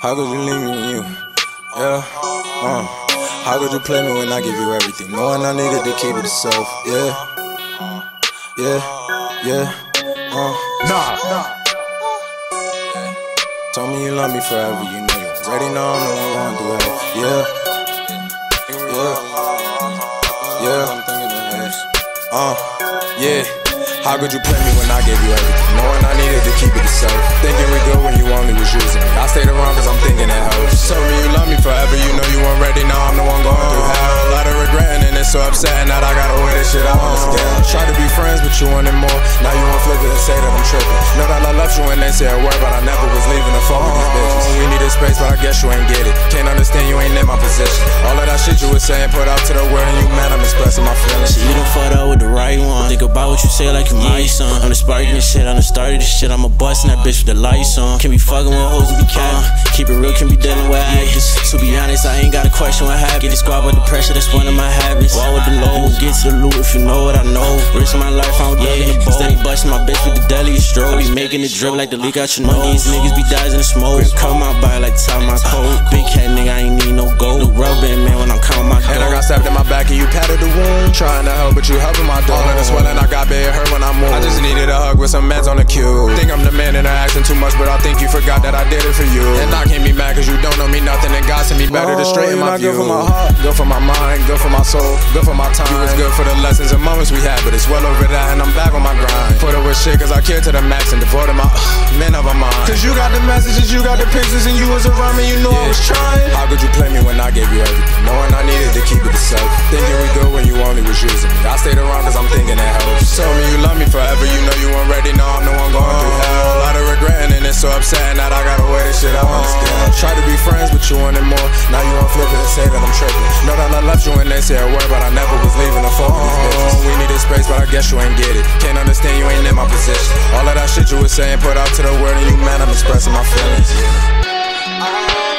How could you leave me when you? Yeah, uh. How could you play me when I give you everything? Knowing I needed to keep it to self. Yeah, yeah, yeah, uh. Nah, nah. Told me you love me forever, you know you already know I'm the one going through hell. Yeah, yeah, yeah, uh, yeah. How could you play me when I gave you everything? Knowing I needed to keep it to self. Thinking we good when you only was using it's so upsetting that I gotta wear this shit out on the scale. Try to be friends, but you wanted more. Now you wanna flip it and say that I'm tripping. Know that I love you and they say a word, but I never was leaving to fuck with these bitches. We needed space, but I guess you ain't get it. Can't understand you ain't in my position. All of that shit you was saying, put out to the world, and you mad I'm expressing my feelings. You done fucked up with the right one. Think about what you say like you my son. I'm the sparking this shit, I'm the start of this shit. I'm a bust that bitch with the lights on. Can't be fucking with hoes and be cat. Uh. Keep it real, can be dealing with question what happened. Get the squad with the pressure, that's one of my habits. Wall with the low, get to the loot if you know what I know. Risk my life, I'm ducking the boat. Steady busting my bitch with the deadliest stroke. Be making it drip like the leak out your nose. These niggas be dying in the smoke. Come out by like the top of my coat. Big cat nigga, I ain't need no gold. The rubber man when I'm counting my And I got stabbed in my back and you patted the wound. Trying to help, but you helping my dog. All of the swelling, I got bad hurt when I moved. I just needed a hug with some meds on the queue. Think I'm the man and I'm asking too much, but I think you forgot that I did it for you. And I can't be mad cause you don't know me nothing. And God sent me better to oh, straighten my view. Good for my heart, good for my mind, good for my soul, good for my time. You was good for the lessons and moments we had, but it's well over that and I'm back on my grind. Put up with shit cause I care to the max and devoted my men of my mind. Cause you got the messages, you got the pictures, and you was around me, you know I was trying. How could you play me when I gave you everything? Knowing I needed to keep it the self. Stayed around cause I'm thinking it helps. Told me you love me forever, you know you weren't ready, now I'm the one going through uh-huh. hell. A lot of regretting and it's so upsetting that I gotta wear this shit out on the scale. Try to be friends, but you wanted more. Now you wanna flip it and say that I'm tripping. Know that I loved you and they say a word, but I never was leaving with these uh-huh. bitches. We needed space, but I guess you ain't get it. Can't understand you ain't in my position. All of that shit you was saying, put out to the world, and you mad I'm expressing my feelings. Uh-huh.